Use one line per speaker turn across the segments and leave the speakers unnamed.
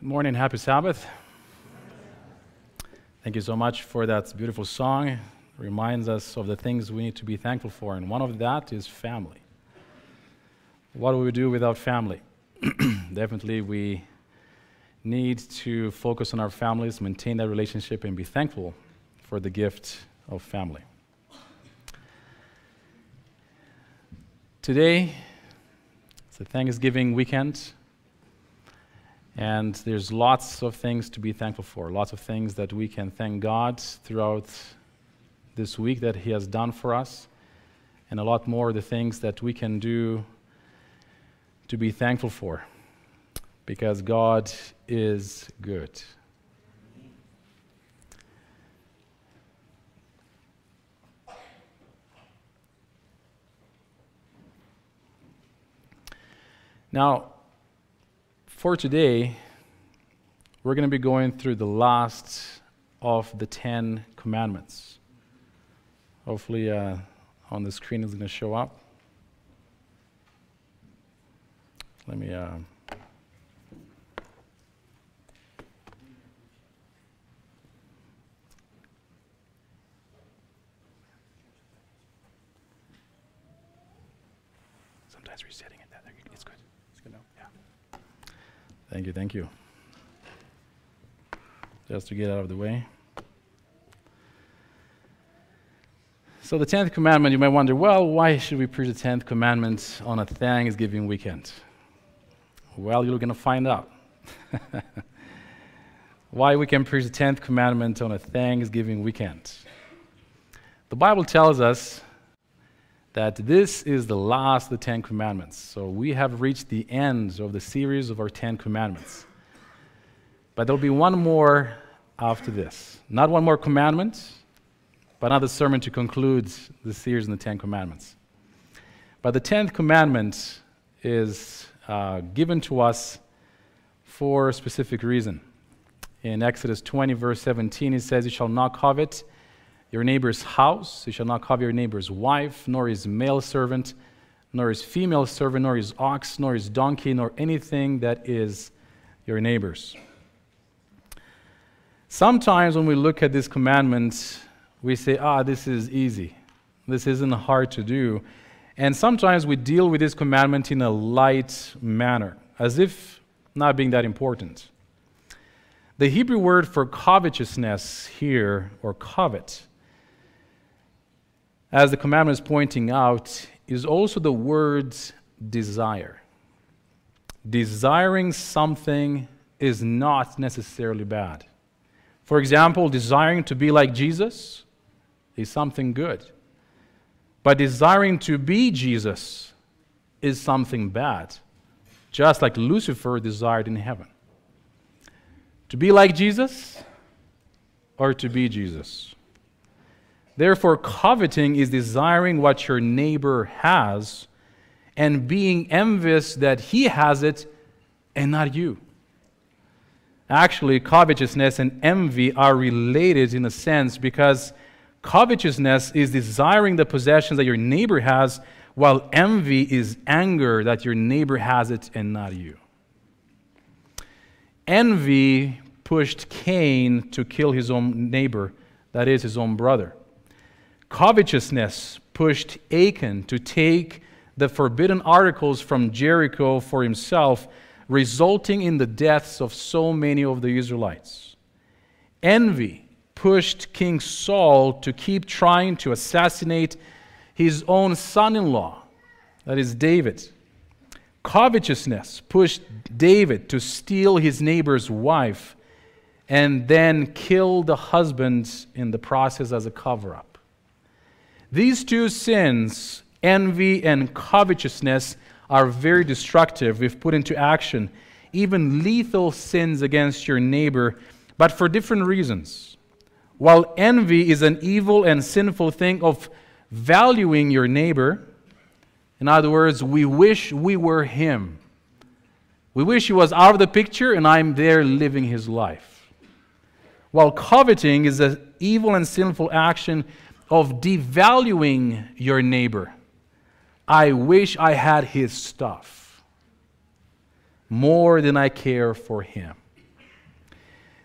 Good morning, happy Sabbath. Thank you so much for that beautiful song. It reminds us of the things we need to be thankful for, and one of that is family. What do we do without family? Definitely, we need to focus on our families, maintain that relationship, and be thankful for the gift of family. Today, it's a Thanksgiving weekend. And there's lots of things to be thankful for, lots of things that we can thank God throughout this week that He has done for us, and a lot more of the things that we can do to be thankful for, because God is good. Now, for today, we're going to be going through the last of the Ten Commandments. Hopefully, uh, on the screen is going to show up. Let me. Uh, sometimes resetting it. It's good. It's good now. Yeah. Thank you. Thank you. Just to get out of the way. So, the 10th commandment, you might wonder, well, why should we preach the 10th commandment on a Thanksgiving weekend? Well, you're going to find out. why we can preach the 10th commandment on a Thanksgiving weekend. The Bible tells us that this is the last of the Ten Commandments. So we have reached the end of the series of our Ten Commandments. But there'll be one more after this. Not one more commandment, but another sermon to conclude the series in the Ten Commandments. But the Tenth Commandment is uh, given to us for a specific reason. In Exodus 20, verse 17, it says, You shall not covet your neighbor's house. You shall not covet your neighbor's wife, nor his male servant, nor his female servant, nor his ox, nor his donkey, nor anything that is your neighbor's. Sometimes when we look at this commandment, we say, ah, this is easy. This isn't hard to do. And sometimes we deal with this commandment in a light manner, as if not being that important. The Hebrew word for covetousness here, or covet, as the commandment is pointing out, is also the word desire. Desiring something is not necessarily bad. For example, desiring to be like Jesus is something good. But desiring to be Jesus is something bad, just like Lucifer desired in heaven. To be like Jesus or to be Jesus? Therefore, coveting is desiring what your neighbor has and being envious that he has it and not you. Actually, covetousness and envy are related in a sense because covetousness is desiring the possessions that your neighbor has, while envy is anger that your neighbor has it and not you. Envy pushed Cain to kill his own neighbor, that is, his own brother. Covetousness pushed Achan to take the forbidden articles from Jericho for himself, resulting in the deaths of so many of the Israelites. Envy pushed King Saul to keep trying to assassinate his own son in law, that is, David. Covetousness pushed David to steal his neighbor's wife and then kill the husband in the process as a cover up. These two sins, envy and covetousness, are very destructive if put into action, even lethal sins against your neighbor, but for different reasons. While envy is an evil and sinful thing of valuing your neighbor, in other words, we wish we were him. We wish he was out of the picture and I'm there living his life. While coveting is an evil and sinful action of devaluing your neighbor. I wish I had his stuff more than I care for him.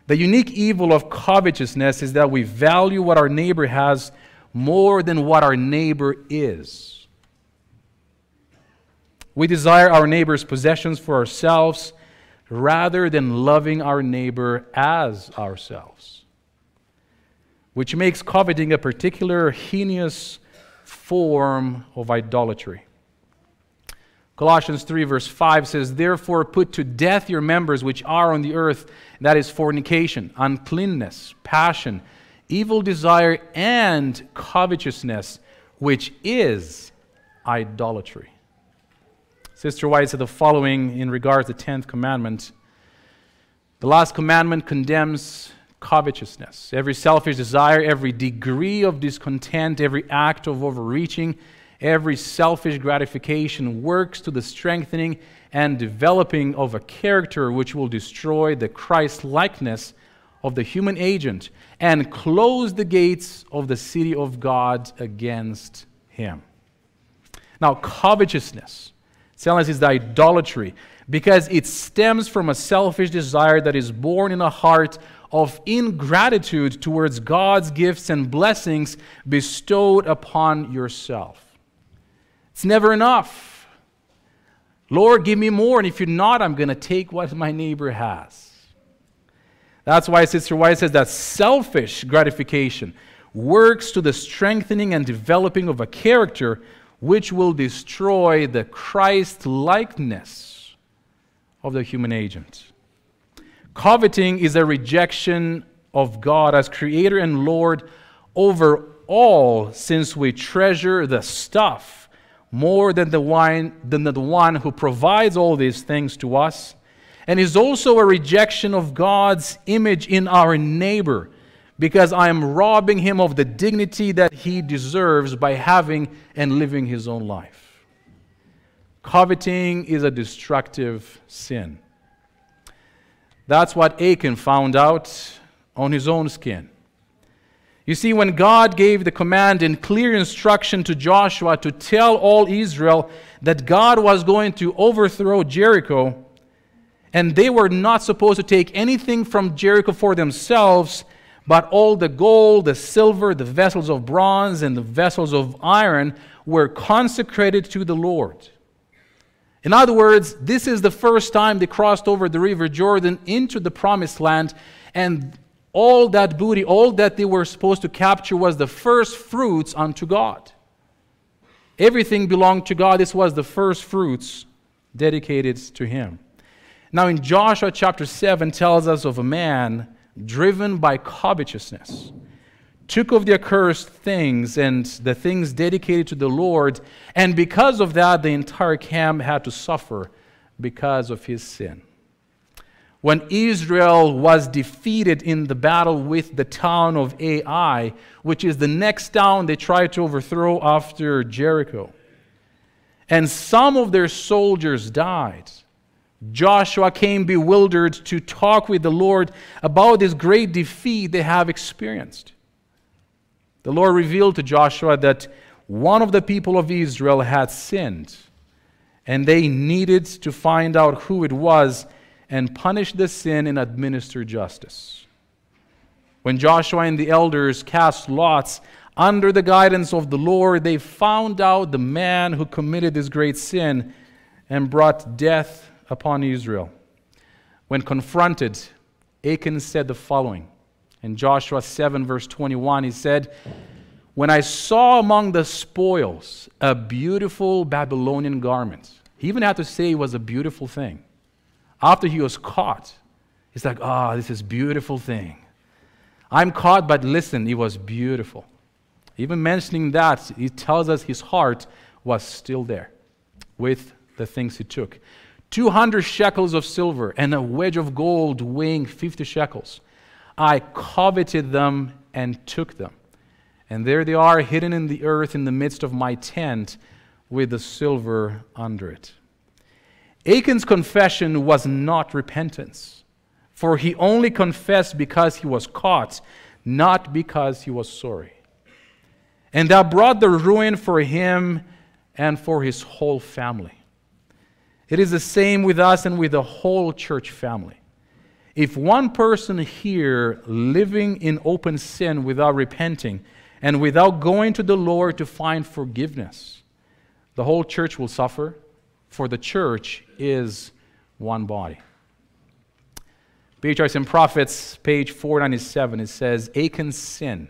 The unique evil of covetousness is that we value what our neighbor has more than what our neighbor is. We desire our neighbor's possessions for ourselves rather than loving our neighbor as ourselves, which makes coveting a particular heinous form of idolatry. Colossians 3, verse 5 says, Therefore put to death your members which are on the earth, that is fornication, uncleanness, passion, evil desire, and covetousness, which is idolatry. Sister White said the following in regards to the 10th commandment. The last commandment condemns covetousness, every selfish desire, every degree of discontent, every act of overreaching Every selfish gratification works to the strengthening and developing of a character which will destroy the Christ likeness of the human agent and close the gates of the city of God against him. Now, covetousness, selling is the idolatry because it stems from a selfish desire that is born in a heart of ingratitude towards God's gifts and blessings bestowed upon yourself. It's never enough. Lord, give me more, and if you're not, I'm going to take what my neighbor has. That's why Sister White says that selfish gratification works to the strengthening and developing of a character which will destroy the Christ likeness of the human agent. Coveting is a rejection of God as Creator and Lord over all, since we treasure the stuff more than the, wine, than the one who provides all these things to us, and is also a rejection of God's image in our neighbor, because I am robbing him of the dignity that he deserves by having and living his own life. Coveting is a destructive sin. That's what Achan found out on his own skin. You see, when God gave the command and clear instruction to Joshua to tell all Israel that God was going to overthrow Jericho, and they were not supposed to take anything from Jericho for themselves, but all the gold, the silver, the vessels of bronze, and the vessels of iron were consecrated to the Lord. In other words, this is the first time they crossed over the river Jordan into the promised land, and all that booty, all that they were supposed to capture was the first fruits unto God. Everything belonged to God. This was the first fruits dedicated to Him. Now, in Joshua chapter 7, tells us of a man driven by covetousness, took of the accursed things and the things dedicated to the Lord, and because of that, the entire camp had to suffer because of his sin when Israel was defeated in the battle with the town of Ai, which is the next town they tried to overthrow after Jericho. And some of their soldiers died. Joshua came bewildered to talk with the Lord about this great defeat they have experienced. The Lord revealed to Joshua that one of the people of Israel had sinned, and they needed to find out who it was and punish the sin and administer justice. When Joshua and the elders cast lots under the guidance of the Lord, they found out the man who committed this great sin and brought death upon Israel. When confronted, Achan said the following. In Joshua 7, verse 21, he said, When I saw among the spoils a beautiful Babylonian garment, he even had to say it was a beautiful thing after he was caught, he's like, ah, oh, this is beautiful thing. I'm caught, but listen, it was beautiful. Even mentioning that, he tells us his heart was still there with the things he took. 200 shekels of silver and a wedge of gold weighing 50 shekels. I coveted them and took them. And there they are, hidden in the earth in the midst of my tent with the silver under it. Achan's confession was not repentance, for he only confessed because he was caught, not because he was sorry. And that brought the ruin for him and for his whole family. It is the same with us and with the whole church family. If one person here living in open sin without repenting and without going to the Lord to find forgiveness, the whole church will suffer, for the church is one body. Patriarchs and Prophets, page 497, it says, Achan's sin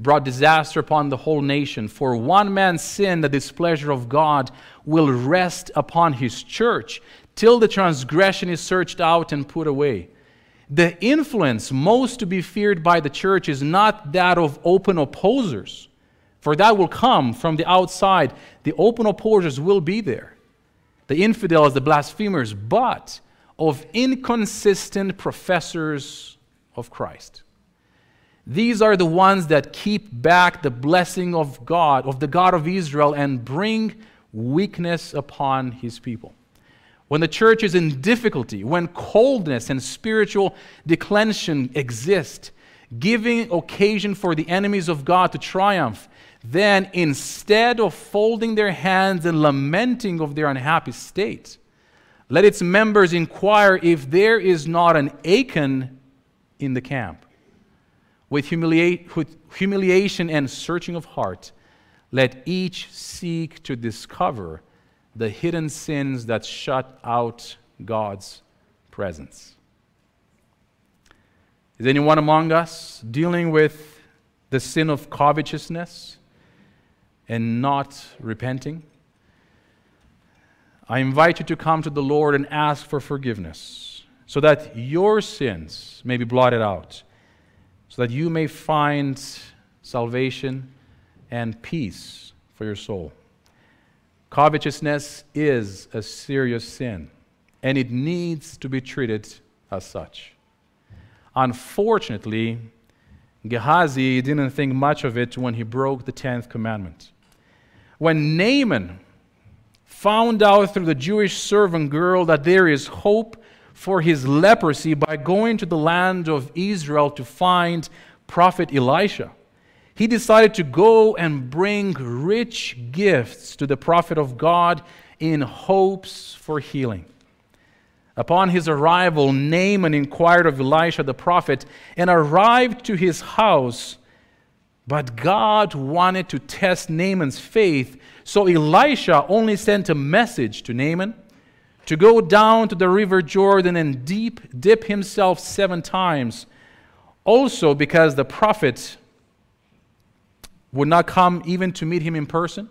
brought disaster upon the whole nation. For one man's sin, the displeasure of God will rest upon his church till the transgression is searched out and put away. The influence most to be feared by the church is not that of open opposers, for that will come from the outside. The open opposers will be there, the infidels, the blasphemers, but of inconsistent professors of Christ. These are the ones that keep back the blessing of God, of the God of Israel, and bring weakness upon his people. When the church is in difficulty, when coldness and spiritual declension exist, giving occasion for the enemies of God to triumph, then instead of folding their hands and lamenting of their unhappy state, let its members inquire if there is not an Achan in the camp. With, humiliate, with humiliation and searching of heart, let each seek to discover the hidden sins that shut out God's presence. Is anyone among us dealing with the sin of covetousness and not repenting? I invite you to come to the Lord and ask for forgiveness so that your sins may be blotted out so that you may find salvation and peace for your soul. Covetousness is a serious sin, and it needs to be treated as such. Unfortunately, Gehazi didn't think much of it when he broke the 10th commandment. When Naaman found out through the Jewish servant girl that there is hope for his leprosy by going to the land of Israel to find prophet Elisha. He decided to go and bring rich gifts to the prophet of God in hopes for healing. Upon his arrival, Naaman inquired of Elisha the prophet and arrived to his house. But God wanted to test Naaman's faith, so Elisha only sent a message to Naaman to go down to the river Jordan and deep, dip himself seven times. Also, because the prophet would not come even to meet him in person,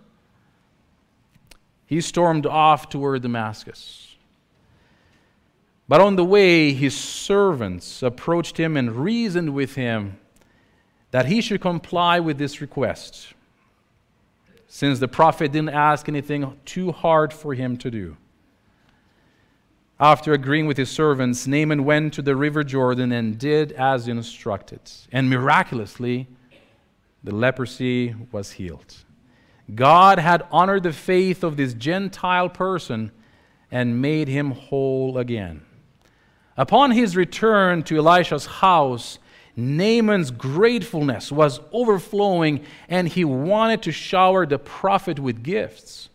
he stormed off toward Damascus. But on the way, his servants approached him and reasoned with him that he should comply with this request, since the prophet didn't ask anything too hard for him to do. After agreeing with his servants, Naaman went to the river Jordan and did as instructed. And miraculously, the leprosy was healed. God had honored the faith of this Gentile person and made him whole again. Upon his return to Elisha's house, Naaman's gratefulness was overflowing and he wanted to shower the prophet with gifts.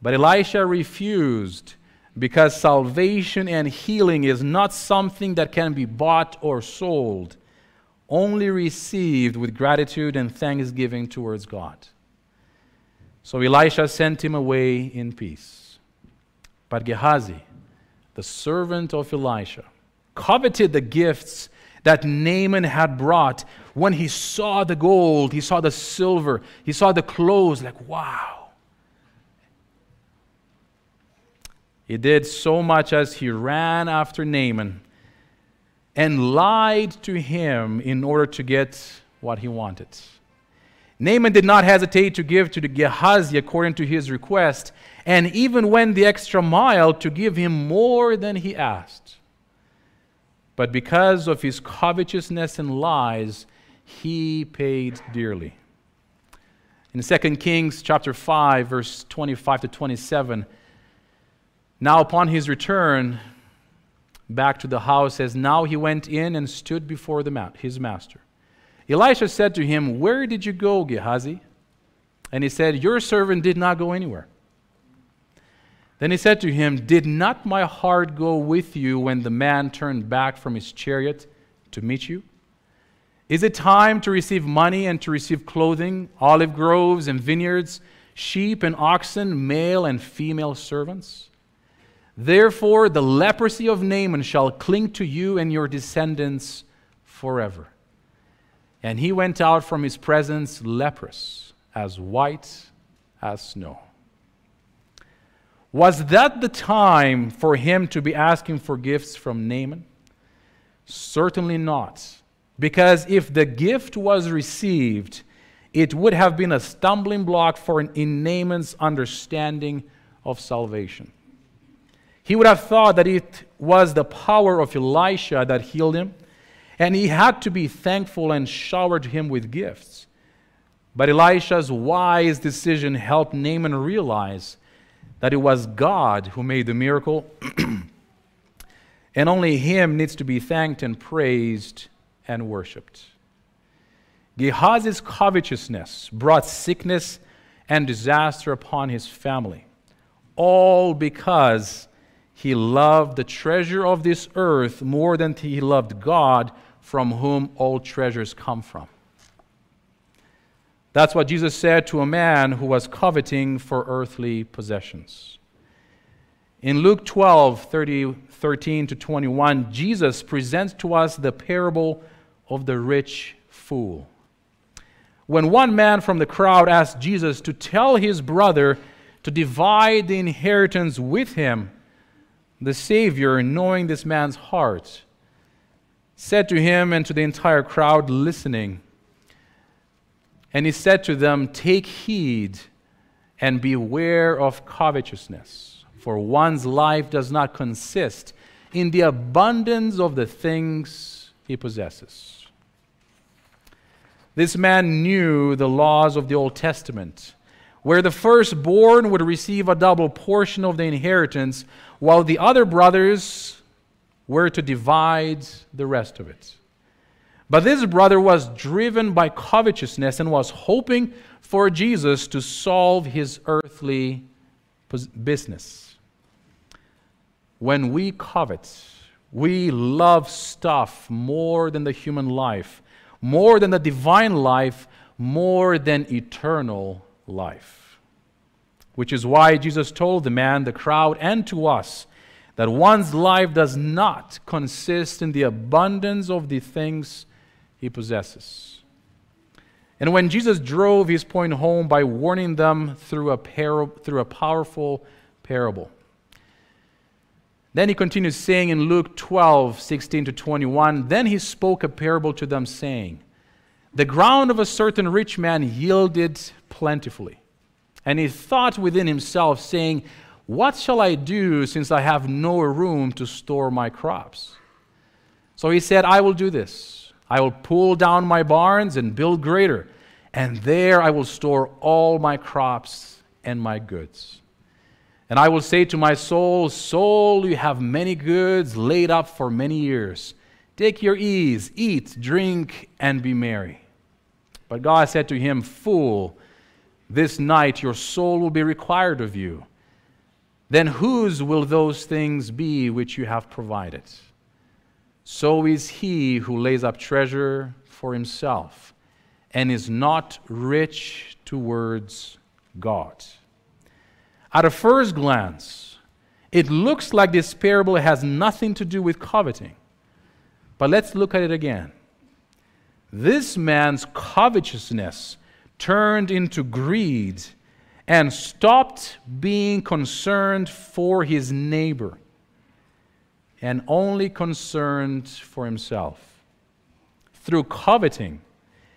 But Elisha refused because salvation and healing is not something that can be bought or sold, only received with gratitude and thanksgiving towards God. So Elisha sent him away in peace. But Gehazi, the servant of Elisha, coveted the gifts that Naaman had brought. When he saw the gold, he saw the silver, he saw the clothes, like, wow. He did so much as he ran after Naaman and lied to him in order to get what he wanted. Naaman did not hesitate to give to the Gehazi according to his request, and even went the extra mile to give him more than he asked. But because of his covetousness and lies, he paid dearly. In 2 Kings chapter 5 verse 25 to 27, now, upon his return back to the house, as now he went in and stood before the ma- his master. Elisha said to him, Where did you go, Gehazi? And he said, Your servant did not go anywhere. Then he said to him, Did not my heart go with you when the man turned back from his chariot to meet you? Is it time to receive money and to receive clothing, olive groves and vineyards, sheep and oxen, male and female servants? Therefore, the leprosy of Naaman shall cling to you and your descendants forever. And he went out from his presence leprous, as white as snow. Was that the time for him to be asking for gifts from Naaman? Certainly not. Because if the gift was received, it would have been a stumbling block for an, in Naaman's understanding of salvation. He would have thought that it was the power of Elisha that healed him, and he had to be thankful and showered him with gifts. But Elisha's wise decision helped Naaman realize that it was God who made the miracle, and only Him needs to be thanked and praised and worshiped. Gehazi's covetousness brought sickness and disaster upon his family, all because he loved the treasure of this earth more than he loved God, from whom all treasures come from. That's what Jesus said to a man who was coveting for earthly possessions. In Luke 12, 30, 13 to 21, Jesus presents to us the parable of the rich fool. When one man from the crowd asked Jesus to tell his brother to divide the inheritance with him, the Savior, knowing this man's heart, said to him and to the entire crowd listening, and he said to them, Take heed and beware of covetousness, for one's life does not consist in the abundance of the things he possesses. This man knew the laws of the Old Testament, where the firstborn would receive a double portion of the inheritance, while the other brothers were to divide the rest of it. But this brother was driven by covetousness and was hoping for Jesus to solve his earthly business. When we covet, we love stuff more than the human life, more than the divine life, more than eternal life. Which is why Jesus told the man, the crowd, and to us that one's life does not consist in the abundance of the things he possesses. And when Jesus drove his point home by warning them through a, par- through a powerful parable, then he continues saying in Luke 12, 16 to 21, Then he spoke a parable to them, saying, The ground of a certain rich man yielded plentifully. And he thought within himself, saying, What shall I do since I have no room to store my crops? So he said, I will do this. I will pull down my barns and build greater, and there I will store all my crops and my goods. And I will say to my soul, Soul, you have many goods laid up for many years. Take your ease, eat, drink, and be merry. But God said to him, Fool, this night your soul will be required of you. Then whose will those things be which you have provided? so is he who lays up treasure for himself and is not rich towards God. At a first glance, it looks like this parable has nothing to do with coveting. But let's look at it again. This man's covetousness turned into greed and stopped being concerned for his neighbor and only concerned for himself. Through coveting,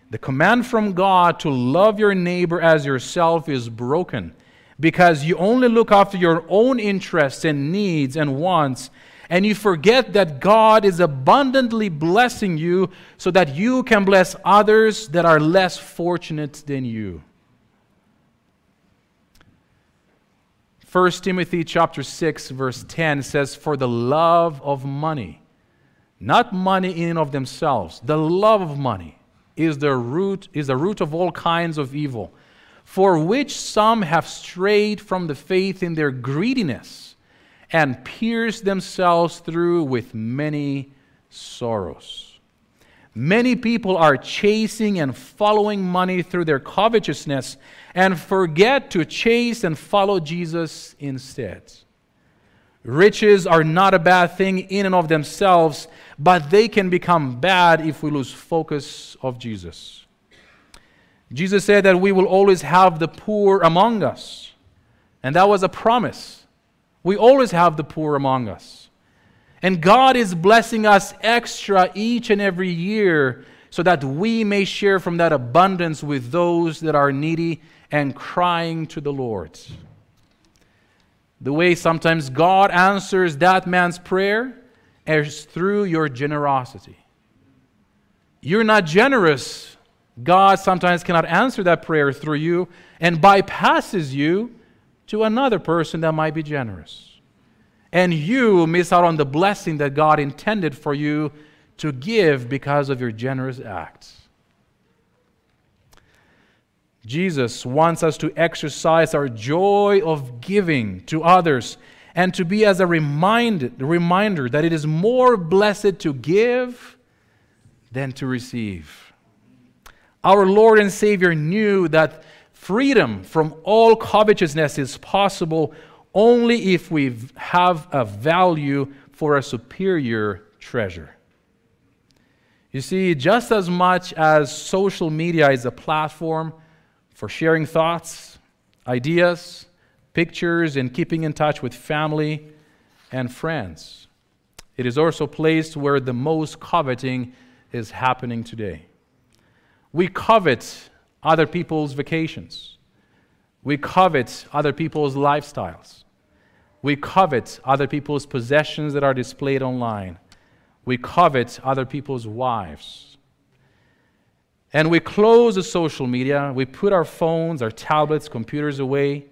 the command from God to love your neighbor as yourself is broken because you only look after your own interests and needs and wants, and you forget that God is abundantly blessing you so that you can bless others that are less fortunate than you. 1 Timothy chapter 6 verse 10 says for the love of money not money in and of themselves the love of money is the root is the root of all kinds of evil for which some have strayed from the faith in their greediness and pierced themselves through with many sorrows. Many people are chasing and following money through their covetousness and forget to chase and follow Jesus instead. Riches are not a bad thing in and of themselves, but they can become bad if we lose focus of Jesus. Jesus said that we will always have the poor among us, and that was a promise. We always have the poor among us. And God is blessing us extra each and every year so that we may share from that abundance with those that are needy and crying to the Lord. The way sometimes God answers that man's prayer is through your generosity. You're not generous, God sometimes cannot answer that prayer through you and bypasses you to another person that might be generous. And you miss out on the blessing that God intended for you to give because of your generous acts. Jesus wants us to exercise our joy of giving to others and to be as a remind, reminder that it is more blessed to give than to receive. Our Lord and Savior knew that freedom from all covetousness is possible only if we have a value for a superior treasure. You see, just as much as social media is a platform for sharing thoughts, ideas, pictures, and keeping in touch with family and friends. It is also a place where the most coveting is happening today. We covet other people's vacations. We covet other people's lifestyles. We covet other people's possessions that are displayed online. We covet other people's wives and we close the social media, we put our phones, our tablets, computers away,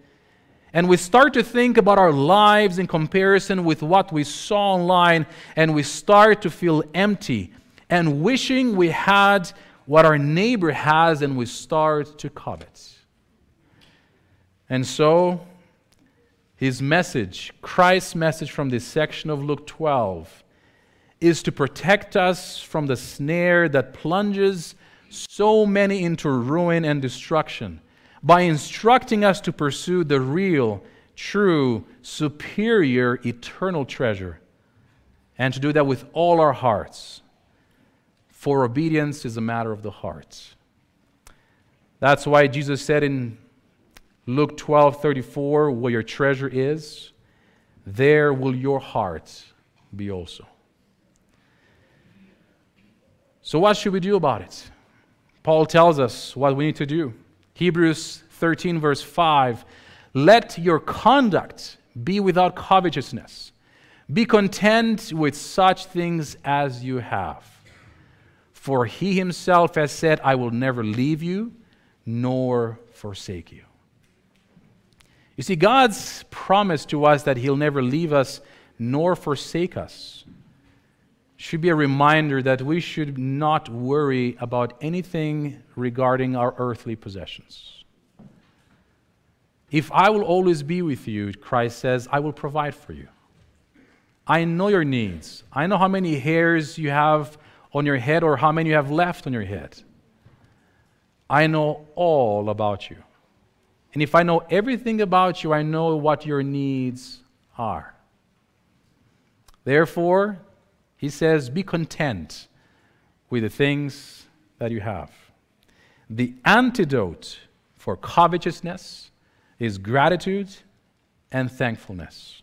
and we start to think about our lives in comparison with what we saw online, and we start to feel empty and wishing we had what our neighbor has, and we start to covet. And so, his message, Christ's message from this section of Luke 12, is to protect us from the snare that plunges so many into ruin and destruction by instructing us to pursue the real, true, superior, eternal treasure, and to do that with all our hearts. For obedience is a matter of the heart. That's why Jesus said in Luke 12 34, where your treasure is, there will your heart be also. So, what should we do about it? Paul tells us what we need to do. Hebrews 13, verse 5 Let your conduct be without covetousness. Be content with such things as you have. For he himself has said, I will never leave you nor forsake you. You see, God's promise to us that he'll never leave us nor forsake us should be a reminder that we should not worry about anything regarding our earthly possessions. If I will always be with you, Christ says, I will provide for you. I know your needs. I know how many hairs you have on your head or how many you have left on your head. I know all about you. And if I know everything about you, I know what your needs are. Therefore, he says, Be content with the things that you have. The antidote for covetousness is gratitude and thankfulness.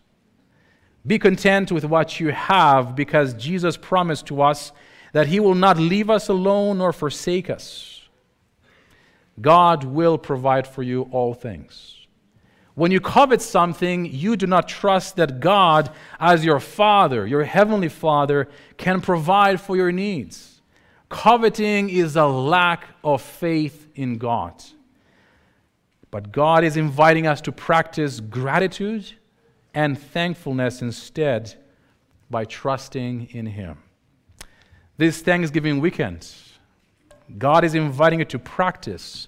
Be content with what you have because Jesus promised to us that He will not leave us alone nor forsake us. God will provide for you all things. When you covet something, you do not trust that God, as your Father, your Heavenly Father, can provide for your needs. Coveting is a lack of faith in God. But God is inviting us to practice gratitude and thankfulness instead by trusting in Him. This Thanksgiving weekend, God is inviting you to practice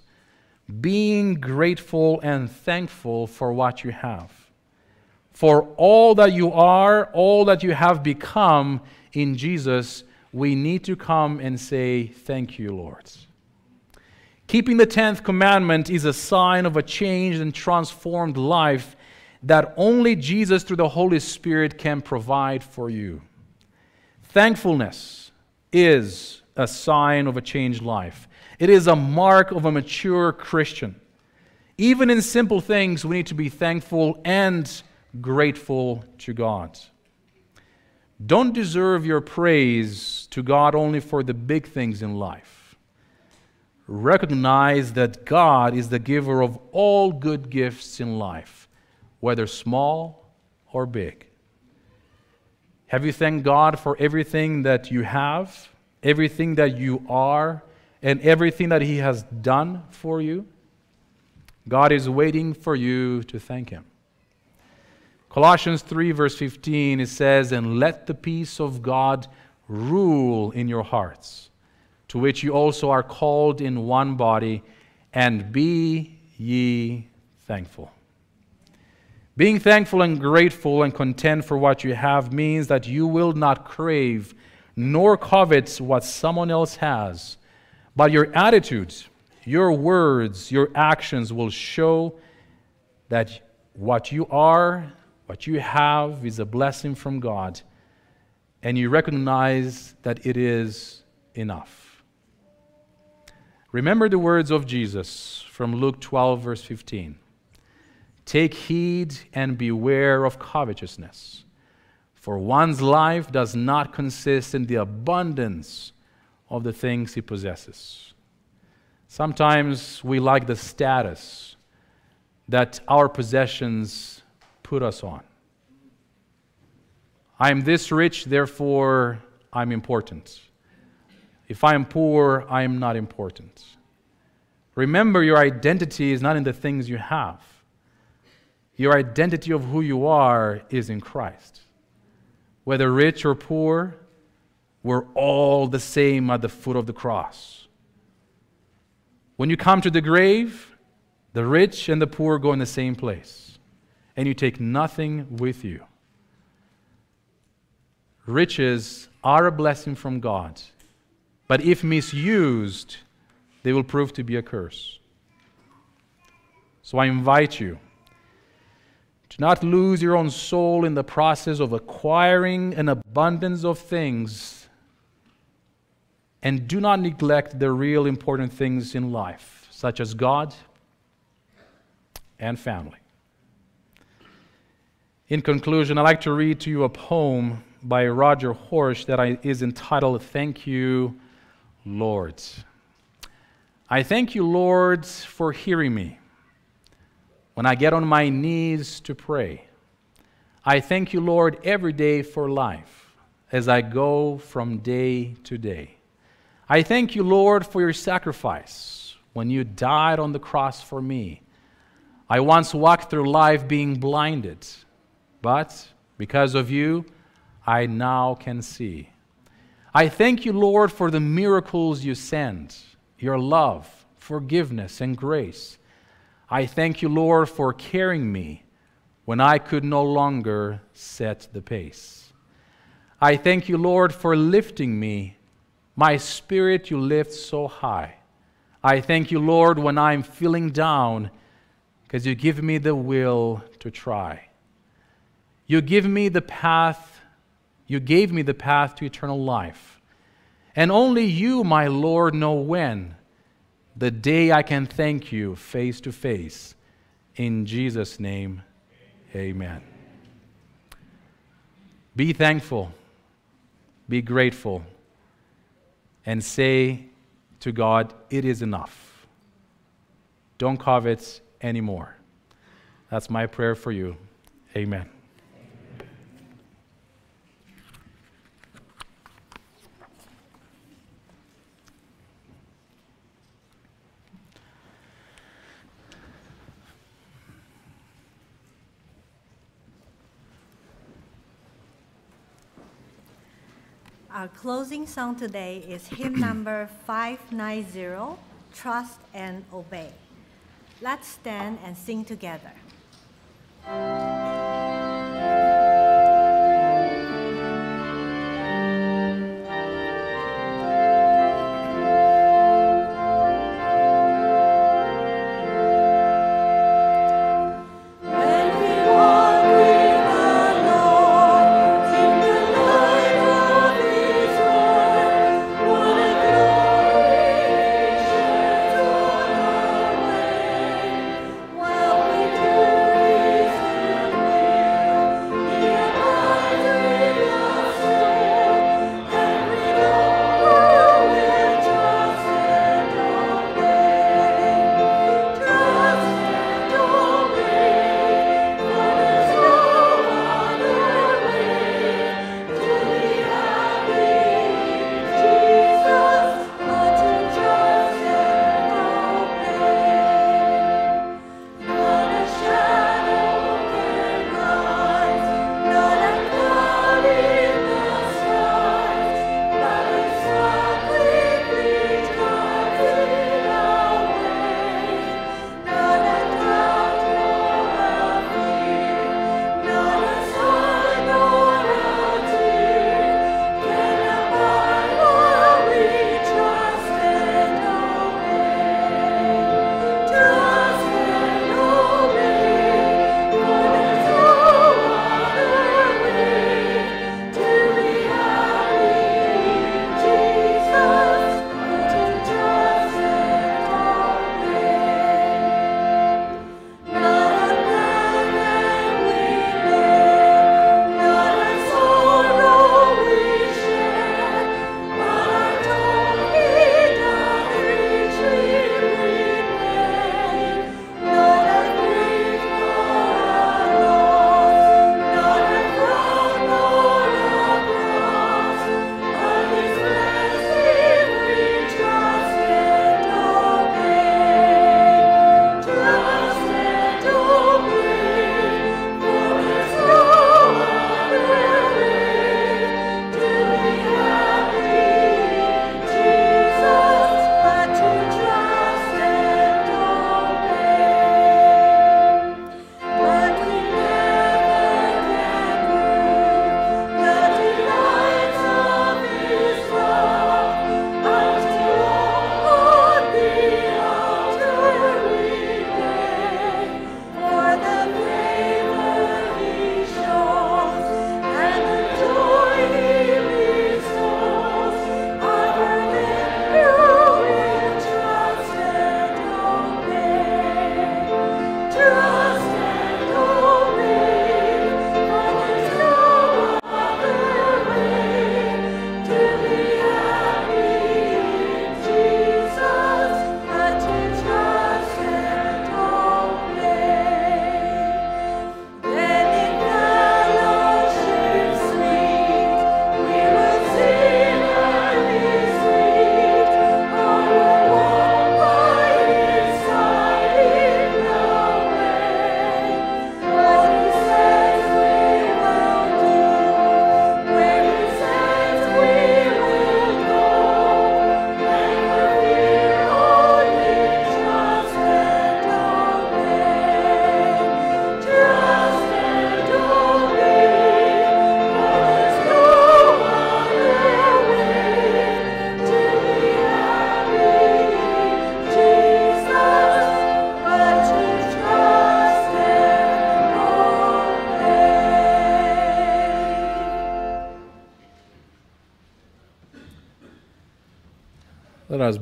being grateful and thankful for what you have. For all that you are, all that you have become in Jesus, we need to come and say, Thank you, Lord. Keeping the 10th commandment is a sign of a changed and transformed life that only Jesus, through the Holy Spirit, can provide for you. Thankfulness is a sign of a changed life, it is a mark of a mature Christian. Even in simple things, we need to be thankful and grateful to God. Don't deserve your praise to God only for the big things in life. Recognize that God is the giver of all good gifts in life, whether small or big. Have you thanked God for everything that you have, everything that you are, and everything that He has done for you? God is waiting for you to thank Him. Colossians 3, verse 15, it says, And let the peace of God rule in your hearts, to which you also are called in one body, and be ye thankful. Being thankful and grateful and content for what you have means that you will not crave nor covet what someone else has, but your attitudes, your words, your actions will show that what you are, what you have is a blessing from God, and you recognize that it is enough. Remember the words of Jesus from Luke 12, verse 15. Take heed and beware of covetousness, for one's life does not consist in the abundance of the things he possesses. Sometimes we like the status that our possessions put us on. I'm this rich, therefore I'm important. If I'm poor, I am not important. Remember, your identity is not in the things you have. Your identity of who you are is in Christ. Whether rich or poor, we're all the same at the foot of the cross. When you come to the grave, the rich and the poor go in the same place, and you take nothing with you. Riches are a blessing from God, but if misused, they will prove to be a curse. So I invite you do not lose your own soul in the process of acquiring an abundance of things. And do not neglect the real important things in life, such as God and family. In conclusion, I'd like to read to you a poem by Roger Horsch that is entitled Thank You, Lord. I thank you, Lord, for hearing me when I get on my knees to pray. I thank you, Lord, every day for life as I go from day to day. I thank you, Lord, for your sacrifice when you died on the cross for me. I once walked through life being blinded, but because of you, I now can see. I thank you, Lord, for the miracles you send, your love, forgiveness, and grace. I thank you, Lord, for carrying me when I could no longer set the pace. I thank you, Lord, for lifting me. My spirit you lift so high. I thank you, Lord, when I'm feeling down, because you give me the will to try. You give me the path, you gave me the path to eternal life. And only you, my Lord, know when the day I can thank you face to face. In Jesus' name, amen. Be thankful, be grateful, and say to God, It is enough. Don't covet anymore. That's my prayer for you. Amen.
Our closing song today is hymn number 590 Trust and Obey. Let's stand and sing together.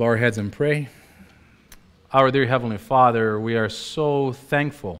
bow our heads and pray. Our dear Heavenly Father, we are so thankful